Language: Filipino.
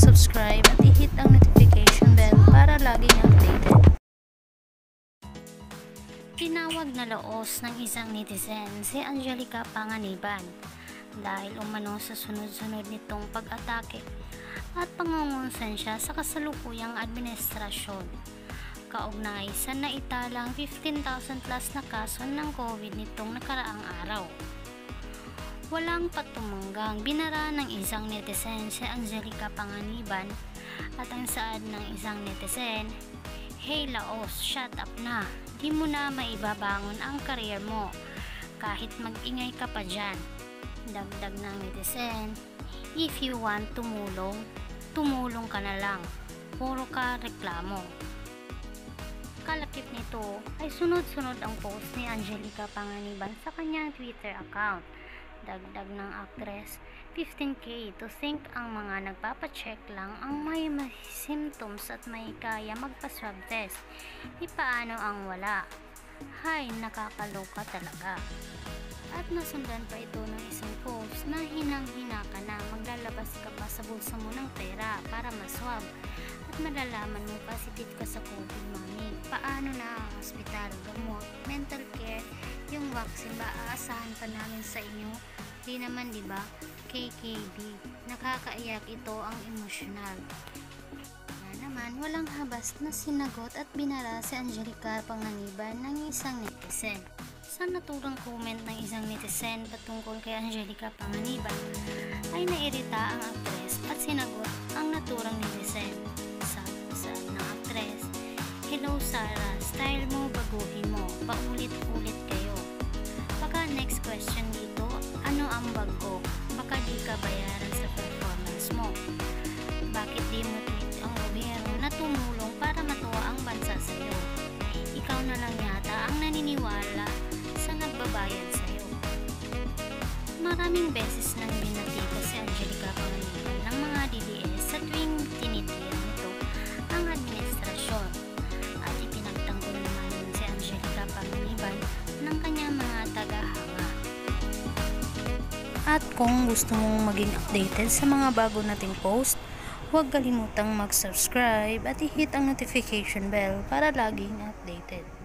subscribe at i-hit ang notification bell para laging updated. Pinawag na laos ng isang netizen si Angelica Panganiban dahil umano sa sunod-sunod nitong pag-atake at pangungunsan siya sa kasalukuyang administrasyon. Kaugnay sa naitalang 15,000 plus na kaso ng COVID nitong nakaraang araw. Walang patumanggang binara ng isang netizen si Angelica Panganiban at ang saad ng isang netizen, Hey Laos, shut up na. Di mo na maibabangon ang karir mo kahit mag-ingay ka pa dyan. Dagdag ng netizen, if you want tumulong, tumulong ka na lang. Puro ka reklamo. Kalakip nito ay sunod-sunod ang post ni Angelica Panganiban sa kanyang Twitter account. Dagdag ng actress, 15k to think ang mga nagpapacheck lang ang may, may symptoms at may kaya magpa-swab test. Di paano ang wala? Hay, nakakaloka talaga. At nasundan pa ito ng isang post na hinang-hina ka na maglalabas ka pa sa bulsa mo ng pera para maswab at malalaman mo positive ka sa COVID mami. Paano na ang ospital, gamot, mental care, yung vaccine ba aasahan pa namin sa inyo? Di naman di ba? KKB. Nakakaiyak ito ang emosyonal. Na naman, walang habas na sinagot at binara si Angelica Panganiban ng isang netizen. Sa naturang comment ng isang netizen patungkol kay Angelica Panganiban ay nairita ang aktres at sinagot ang naturang netizen. Sa sa ng aktres, Hello Sarah, style mo baguhin mo, paulit-ulit Maraming beses nang binatika si Angelica Panganiban ng mga DDS sa tuwing tinitira nito ang administrasyon at ipinagtanggol naman si Angelica Panganiban ng kanyang mga tagahanga. At kung gusto mong maging updated sa mga bago nating post, huwag kalimutang mag-subscribe at i-hit ang notification bell para laging updated.